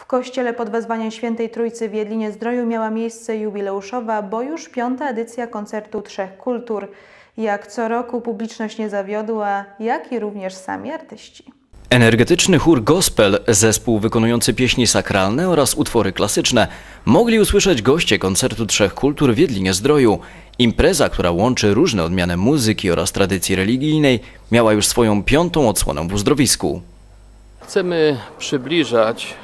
W kościele pod wezwaniem Świętej Trójcy w Jedlinie Zdroju miała miejsce jubileuszowa, bo już piąta edycja koncertu Trzech Kultur. Jak co roku publiczność nie zawiodła, jak i również sami artyści. Energetyczny chór gospel, zespół wykonujący pieśni sakralne oraz utwory klasyczne mogli usłyszeć goście koncertu Trzech Kultur w Jedlinie Zdroju. Impreza, która łączy różne odmiany muzyki oraz tradycji religijnej, miała już swoją piątą odsłonę w uzdrowisku. Chcemy przybliżać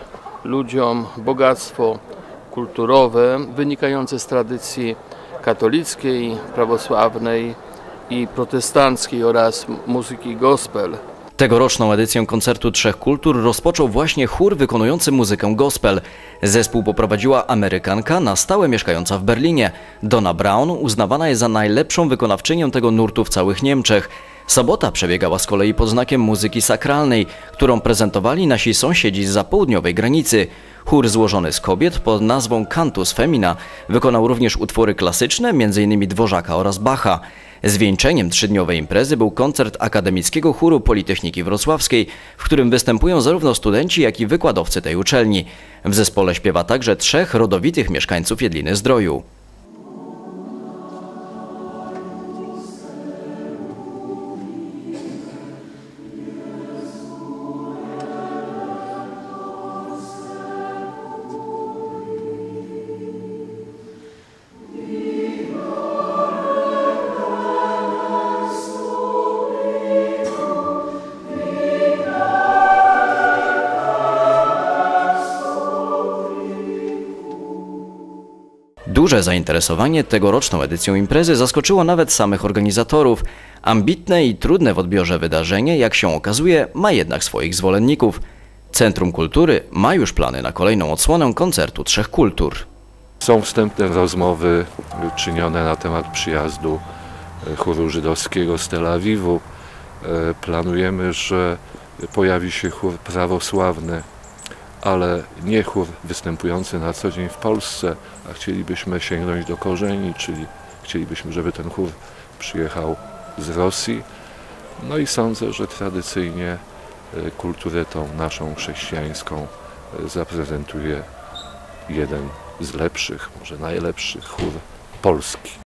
ludziom bogactwo kulturowe wynikające z tradycji katolickiej, prawosławnej i protestanckiej oraz muzyki gospel. Tegoroczną edycję koncertu Trzech Kultur rozpoczął właśnie chór wykonujący muzykę gospel. Zespół poprowadziła Amerykanka na stałe mieszkająca w Berlinie. Donna Brown uznawana jest za najlepszą wykonawczynię tego nurtu w całych Niemczech. Sobota przebiegała z kolei pod znakiem muzyki sakralnej, którą prezentowali nasi sąsiedzi z południowej granicy. Chór złożony z kobiet pod nazwą Cantus Femina wykonał również utwory klasyczne, m.in. Dworzaka oraz Bacha. Zwieńczeniem trzydniowej imprezy był koncert Akademickiego Chóru Politechniki Wrocławskiej, w którym występują zarówno studenci, jak i wykładowcy tej uczelni. W zespole śpiewa także trzech rodowitych mieszkańców Jedliny Zdroju. Duże zainteresowanie tegoroczną edycją imprezy zaskoczyło nawet samych organizatorów. Ambitne i trudne w odbiorze wydarzenie, jak się okazuje, ma jednak swoich zwolenników. Centrum Kultury ma już plany na kolejną odsłonę koncertu Trzech Kultur. Są wstępne rozmowy czynione na temat przyjazdu e, chóru żydowskiego z Tel Awiwu. E, Planujemy, że pojawi się chór prawosławny, ale nie chór występujący na co dzień w Polsce, a chcielibyśmy sięgnąć do korzeni, czyli chcielibyśmy, żeby ten chór przyjechał z Rosji. No i sądzę, że tradycyjnie e, kulturę tą naszą chrześcijańską e, zaprezentuje jeden z lepszych, może najlepszych chór Polski.